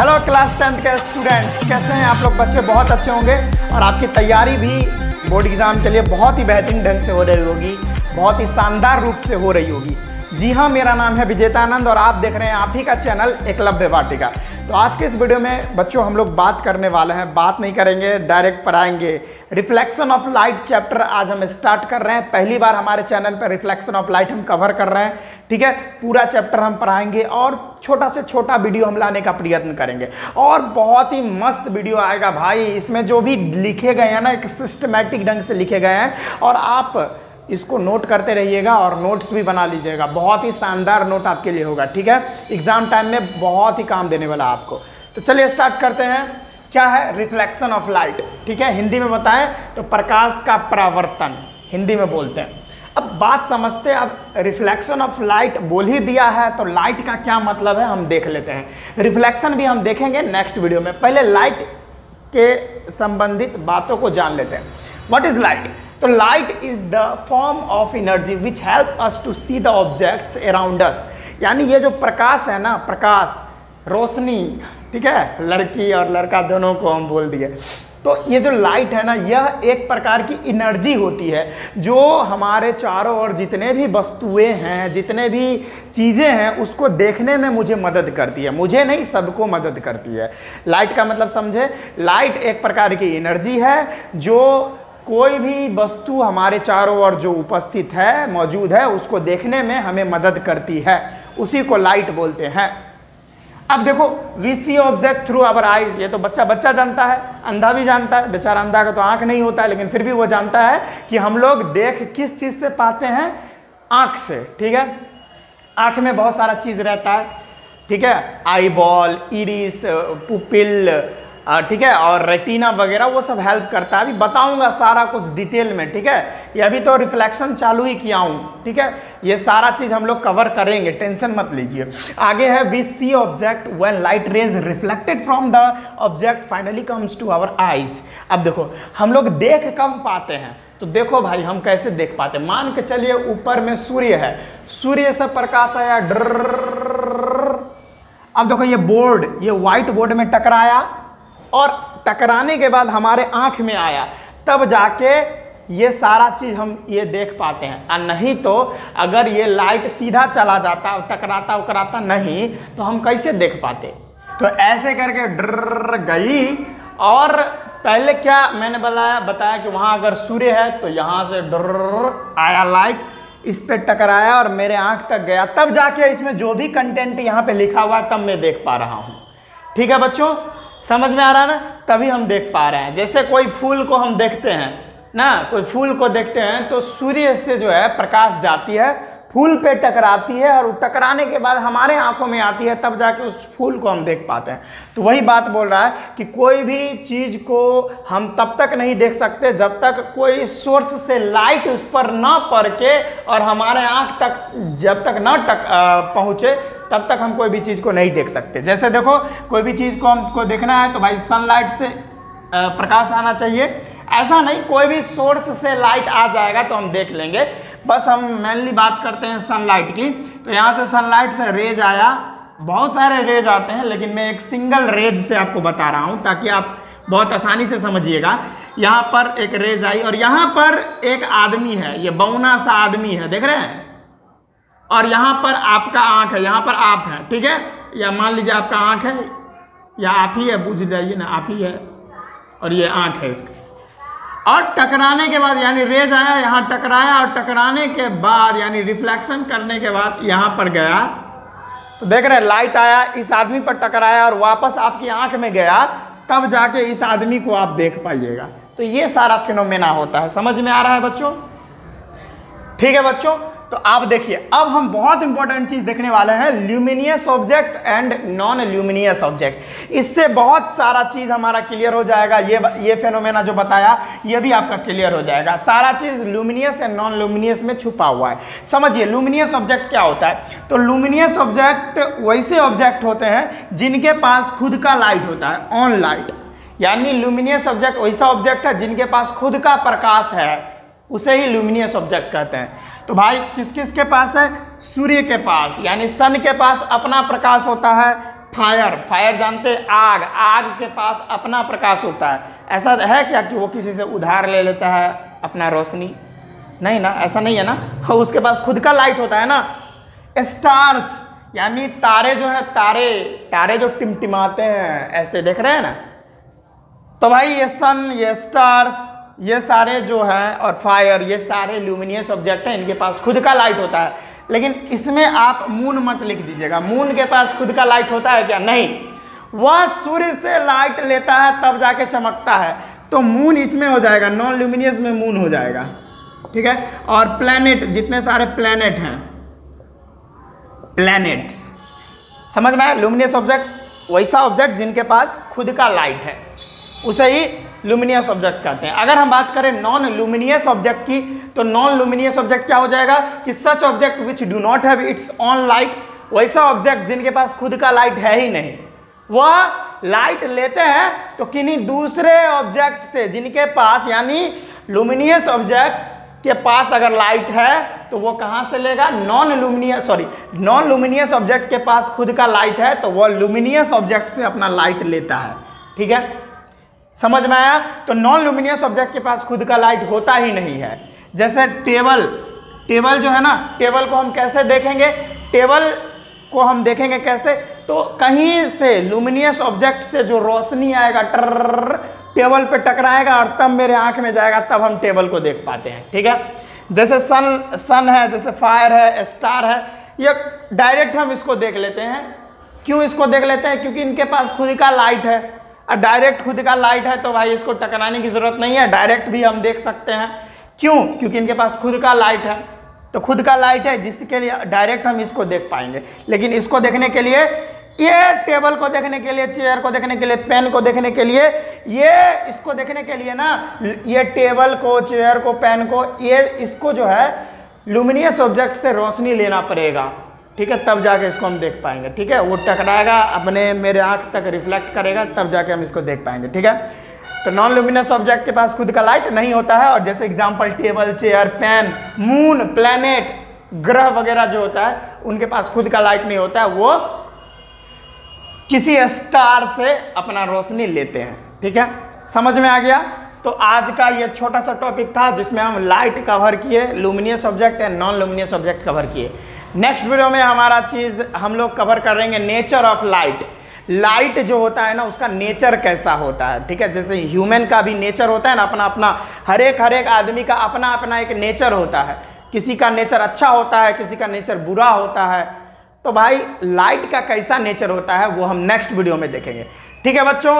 Hello class tenth के students कैसे हैं आप लोग? बच्चे बहुत अच्छे होंगे और आपकी तैयारी भी बोर्ड एग्ज़ाम के लिए बहुत ही बेहतरीन ढंग से हो रही होगी, बहुत ही शानदार रूप से हो रही होगी। जी हाँ मेरा नाम है विजेतानंद और आप देख रहे हैं आप ही का चैनल एकलव्य वाटिका। तो आज के इस वीडियो में बच्चों हम लोग बात करने वाले हैं, बात नहीं करेंगे डायरेक्ट पढ़ाएँगे। रिफ्लेक्शन ऑफ़ लाइट चैप्टर आज हम स्टार्ट कर रहे हैं। पहली बार हमारे चैनल पर रिफ्लेक्शन ऑफ़ लाइट हम कवर कर रहे हैं, ठीक है? पूरा चैप्टर हम पढ़ाएँगे और छोटा से छोटा वीडियो हम लाने का प्रयत्न करेंगे। और बहुत ही मस्त वीडियो आएगा भाई, इसमें जो भी लिखे गए हैं ना, एक सिस्टमेटिक ढंग से लिखे गए हैं। और आप इसको नोट करते रहिएगा और नोट्स भी बना लीजिएगा। बहुत ही शानदार नोट आपके लिए होगा, ठीक है? एग्ज़ाम टाइम में बहुत ही काम देने वाला आपको। तो चलिए स्टार्ट करते हैं। क्या है? रिफ्लेक्शन ऑफ़ लाइट ठीक है? हिंदी में बताएँ तो प्रकाश का परावर्तन, हिंदी में बोलते हैं। अब बात समझते हैं, अब रिफ्लेक्शन ऑफ़ लाइट बोल ही दिया है तो लाइट का क्या मतलब है हम देख लेते हैं। रिफ्लेक्शन भी हम देखेंगे नेक्स्ट वीडियो में। पहले लाइट के संबंधित बातों को जान लेते हैं। व्हाट इज़ लाइट तो light is the form of energy which help us to see the objects around us यानी ये जो प्रकाश है ना, प्रकाश, रोशनी, ठीक है? लड़की और लड़का दोनों को हम बोल दिए। तो ये जो लाइट है ना, यह एक प्रकार की एनर्जी होती है, जो हमारे चारों ओर जितने भी वस्तुएँ हैं, जितने भी चीज़ें हैं, उसको देखने में मुझे मदद करती है। मुझे नहीं, सबको मदद करती है। लाइट का मतलब समझे? लाइट एक प्रकार की एनर्जी है, जो कोई भी वस्तु हमारे चारों ओर जो उपस्थित है, मौजूद है, उसको देखने में हमें मदद करती है। उसी को लाइट बोलते हैं। अब देखो we see object through our eyes ये तो बच्चा बच्चा जानता है, अंधा भी जानता है। बेचारा अंधा का तो आँख नहीं होता है, लेकिन फिर भी वो जानता है कि हम लोग देख किस चीज़ से पाते हैं? आँख से, ठीक है? आँख में बहुत सारा चीज़ रहता है, ठीक है? आई बॉल इरिस पुपिल ठीक है, और रेटिना वगैरह वो सब हेल्प करता है। अभी बताऊँगा सारा कुछ डिटेल में, ठीक है? ये अभी तो रिफ्लेक्शन चालू ही किया हूँ, ठीक है? ये सारा चीज़ हम लोग कवर करेंगे टेंशन मत लीजिए। आगे है we see object when light rays reflected from the object finally comes to our eyes अब देखो, हम लोग देख कम पाते हैं तो देखो भाई, हम कैसे देख पाते मान के चलिए, ऊपर में सूर्य है। सूर्य से प्रकाश आया डर अब देखो ये बोर्ड ये व्हाइट बोर्ड में टकराया और टकराने के बाद हमारे आँख में आया, तब जाके ये सारा चीज़ हम ये देख पाते हैं। और नहीं तो अगर ये लाइट सीधा चला जाता, टकराता, उकराता नहीं तो हम कैसे देख पाते? तो ऐसे करके डर गई और पहले क्या मैंने बताया बताया कि वहाँ अगर सूर्य है तो यहाँ से डर आया लाइट, इस पर टकराया और मेरे आँख तक गया। तब जाके इसमें जो भी कंटेंट यहाँ पे लिखा हुआ है, तब मैं देख पा रहा हूँ। ठीक है बच्चों? समझ में आ रहा है ना? तभी हम देख पा रहे हैं। जैसे कोई फूल को हम देखते हैं, ना? कोई फूल को देखते हैं तो सूर्य से जो है प्रकाश जाती है फूल पे टकराती है और टकराने के बाद हमारे आँखों में आती है, तब जाके उस फूल को हम देख पाते हैं। तो वही बात बोल रहा है कि कोई भी चीज़ को हम तब तक नहीं देख सकते जब तक कोई सोर्स से लाइट उस पर ना पड़ के और हमारे आँख तक, जब तक ना टक पहुँचे, तब तक हम कोई भी चीज़ को नहीं देख सकते। जैसे देखो, कोई भी चीज़ को हमको देखना है तो भाई सनलाइट से प्रकाश आना चाहिए। ऐसा नहीं, कोई भी सोर्स से लाइट आ जाएगा तो हम देख लेंगे। बस हम मेनली बात करते हैं सनलाइट की। तो यहाँ से सनलाइट से रेज आया। बहुत सारे रेज आते हैं, लेकिन मैं एक सिंगल रेज से आपको बता रहा हूँ, ताकि आप बहुत आसानी से समझिएगा। यहाँ पर एक रेज आई, और यहाँ पर एक आदमी है, ये बौना सा आदमी है, देख रहे हैं? और यहाँ पर आपका आँख है, यहाँ पर आप है, ठीक है? या मान लीजिए आपका आँख है, या आप ही है, बुझ जाइए ना, आप ही है, और ये आँख है इसका। और टकराने के बाद, यानी रेज आया, यहाँ टकराया और टकराने के बाद, यानी रिफ्लेक्शन करने के बाद यहाँ पर गया। तो देख रहे हैं लाइट आया, इस आदमी पर टकराया और वापस आपकी आँख में गया, तब जाके इस आदमी को आप देख पाइएगा। तो ये सारा फिनोमेना होता है। समझ में आ रहा है बच्चों? ठीक है बच्चों? तो आप देखिए, अब हम बहुत इंपॉर्टेंट चीज़ देखने वाले हैं luminous object and non luminous object इससे बहुत सारा चीज़ हमारा क्लियर हो जाएगा। ये ये फेनोमेना जो बताया, ये भी आपका क्लियर हो जाएगा। सारा चीज़ ल्यूमिनियस एंड नॉन ल्यूमिनियस में छुपा हुआ है। समझिए ल्यूमिनियस ऑब्जेक्ट क्या होता है? तो ल्यूमिनियस ऑब्जेक्ट वैसे ऑब्जेक्ट होते हैं, जिनके पास खुद का लाइट होता है ऑन लाइट यानी ल्यूमिनियस ऑब्जेक्ट वैसा ऑब्जेक्ट है, जिनके पास खुद का प्रकाश है। उसे ही ल्यूमिनियस ऑब्जेक्ट कहते हैं। तो भाई, किस किस के पास है? सूर्य के पास, यानी सन के पास अपना प्रकाश होता है फायर फायर जानते आग। आग के पास अपना प्रकाश होता है। ऐसा है क्या कि वो किसी से उधार ले लेता है अपना रोशनी? नहीं ना, ऐसा नहीं है ना? हाँ उसके पास खुद का लाइट होता है ना। स्टार्स यानी तारे जो है, तारे तारे जो टिमटिमाते हैं, ऐसे देख रहे हैं ना? तो भाई, ये सन ये स्टार्स ये सारे जो हैं और फायर ये सारे ल्यूमिनियस ऑब्जेक्ट हैं, इनके पास खुद का लाइट होता है। लेकिन इसमें आप मून मत लिख दीजिएगा। मून के पास खुद का लाइट होता है क्या? नहीं। वह सूर्य से लाइट लेता है, तब जाके चमकता है। तो मून इसमें हो जाएगा नॉन ल्यूमिनियस में मून हो जाएगा। ठीक है? और प्लैनेट जितने सारे प्लैनेट हैं प्लैनेट्स समझ में आया? लुमिनियस ऑब्जेक्ट वैसा ऑब्जेक्ट जिनके पास खुद का लाइट है। उसे ही लुमिनियस ऑब्जेक्ट कहते हैं। अगर हम बात करें नॉन लुमिनियस ऑब्जेक्ट की तो नॉन लुमिनियस ऑब्जेक्ट क्या हो जाएगा कि such object which do not have its own light वैसा ऑब्जेक्ट जिनके पास खुद का लाइट है ही नहीं, वह लाइट लेते हैं तो किन्हीं दूसरे ऑब्जेक्ट से, जिनके पास यानी लुमिनियस ऑब्जेक्ट के पास अगर लाइट है तो वो कहाँ से लेगा? Non luminous sorry non luminous object के पास खुद का लाइट है तो वो लुमिनियस ऑब्जेक्ट से अपना लाइट लेता है। ठीक है? समझ में आया? तो नॉन लुमिनियस ऑब्जेक्ट के पास खुद का लाइट होता ही नहीं है। जैसे टेबल टेबल जो है ना टेबल को हम कैसे देखेंगे? टेबल को हम देखेंगे कैसे? तो कहीं से लुमिनियस ऑब्जेक्ट से जो रोशनी आएगा टर टेबल पे टकराएगा और तब मेरे आँख में जाएगा तब हम टेबल को देख पाते हैं ठीक है जैसे सन सन है, जैसे फायर है स्टार है, ये डायरेक्ट हम इसको देख लेते हैं। क्यों इसको देख लेते हैं? क्योंकि इनके पास खुद का लाइट है। डायरेक्ट खुद का लाइट है तो भाई इसको टकराने की ज़रूरत नहीं है। डायरेक्ट भी हम देख सकते हैं। क्यों? क्योंकि इनके पास खुद का लाइट है। तो खुद का लाइट है, जिसके लिए डायरेक्ट हम इसको देख पाएँगे। लेकिन इसको देखने के लिए, ये टेबल को देखने के लिए चेयर को देखने के लिए पेन को देखने के लिए, ये इसको देखने के लिए ना, ये टेबल को चेयर को पेन को, ये इसको जो है लुमिनियस ऑब्जेक्ट से रोशनी लेना पड़ेगा। ठीक है, तब जाके इसको हम देख पाएँगे, ठीक है? वो टकराएगा, अपने मेरे आँख तक रिफ्लेक्ट करेगा, तब जाके हम इसको देख पाएँगे, ठीक है? तो नॉन लुमिनस ऑब्जेक्ट के पास खुद का लाइट नहीं होता है, और जैसे example table chair pen moon planet ग्रह वगैरह जो होता है, उनके पास खुद का लाइट नहीं होता है, वो किसी स्टार से अपना रोशनी लेते हैं, ठीक है? समझ में आ गया? तो आज का ये छोटा सा टॉपिक था, जिसमें हम लाइट कवर किए luminous object and non luminous object cover किए। नेक्स्ट वीडियो में हमारा चीज़ हम लोग कवर करेंगे नेचर ऑफ़ लाइट लाइट जो होता है ना, उसका नेचर कैसा होता है? ठीक है, जैसे ह्यूमन का भी नेचर होता है ना, अपना अपना, हर एक हर एक आदमी का अपना अपना एक नेचर होता है. किसी का नेचर अच्छा होता है, किसी का नेचर बुरा होता है. तो भाई लाइट का कैसा नेचर होता है, वो हम नेक्स्ट वीडियो में देखेंगे. ठीक है बच्चों,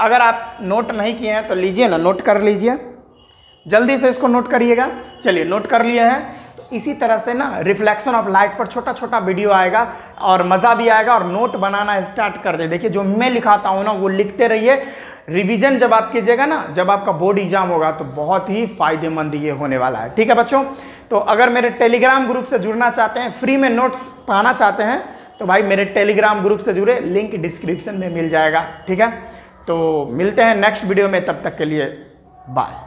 अगर आप नोट नहीं किए हैं तो लीजिए ना नोट कर लीजिए. जल्दी से इसको नोट करिएगा. चलिए नोट कर लिए हैं. इसी तरह से ना रिफ्लेक्शन ऑफ़ लाइट पर छोटा छोटा वीडियो आएगा और मज़ा भी आएगा और नोट बनाना स्टार्ट कर दे। देखिए, जो मैं लिखाता हूँ ना, वो लिखते रहिए। रिवीजन जब आप कीजिएगा ना, जब आपका बोर्ड एग्ज़ाम होगा तो बहुत ही फ़ायदेमंद ये होने वाला है। ठीक है बच्चों? तो अगर मेरे टेलीग्राम ग्रुप से जुड़ना चाहते हैं फ्री में नोट्स पाना चाहते हैं तो भाई मेरे टेलीग्राम ग्रुप से जुड़े लिंक डिस्क्रिप्शन में मिल जाएगा। ठीक है? तो मिलते हैं नेक्स्ट वीडियो में, तब तक के लिए बाय